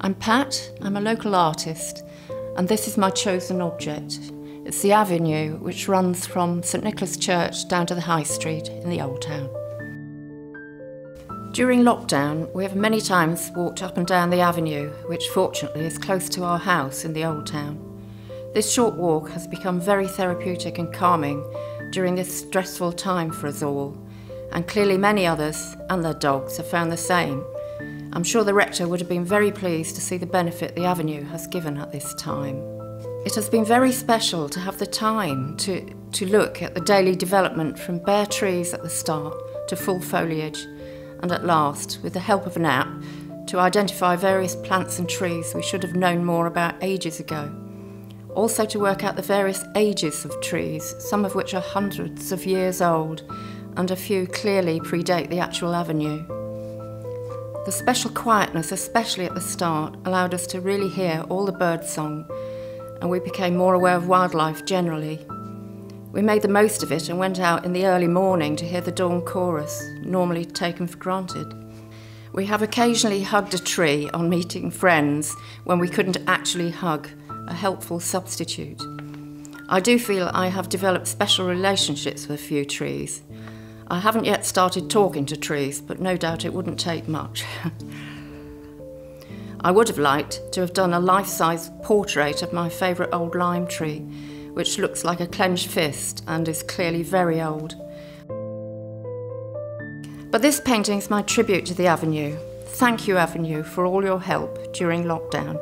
I'm Pat, I'm a local artist, and this is my chosen object. It's the avenue which runs from St Nicholas Church down to the High Street in the Old Town. During lockdown, we have many times walked up and down the avenue, which fortunately is close to our house in the Old Town. This short walk has become very therapeutic and calming during this stressful time for us all, and clearly many others and their dogs have found the same. I'm sure the rector would have been very pleased to see the benefit the avenue has given at this time. It has been very special to have the time to, to look at the daily development from bare trees at the start to full foliage and at last, with the help of an app, to identify various plants and trees we should have known more about ages ago. Also, to work out the various ages of trees, some of which are hundreds of years old, and a few clearly predate the actual avenue. The special quietness, especially at the start, allowed us to really hear all the bird song, and we became more aware of wildlife generally. We made the most of it and went out in the early morning to hear the dawn chorus, normally taken for granted. We have occasionally hugged a tree on meeting friends when we couldn't actually hug, a helpful substitute. I do feel I have developed special relationships with a few trees. I haven't yet started talking to trees, but no doubt it wouldn't take much. I would have liked to have done a life size portrait of my favourite old lime tree which looks like a clenched fist and is clearly very old. But this painting is my tribute to the Avenue. Thank you, Avenue, for all your help during lockdown.